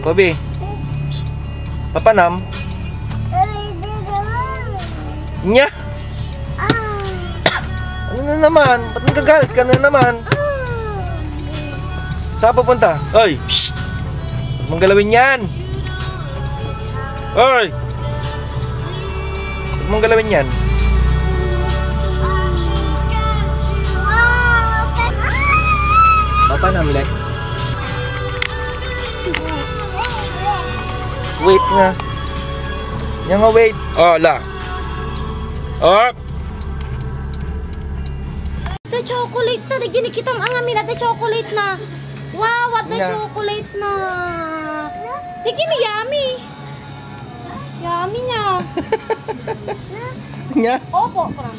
Psst. Papanam. Nya. Ano na naman? Ba't nagagalit ka na naman? Saan pupunta? Oy! Psst! Huwag mong galawin yan! Oy! Huwag mong galawin. Wait nga. Yan nga, wait. Oh, la. Oh! The chocolate na. Nagyan kita ang amin na the chocolate na. Wow, what the Yeah. chocolate na. Nagyan yummy. Yummy niya. Nya? Opo, parang.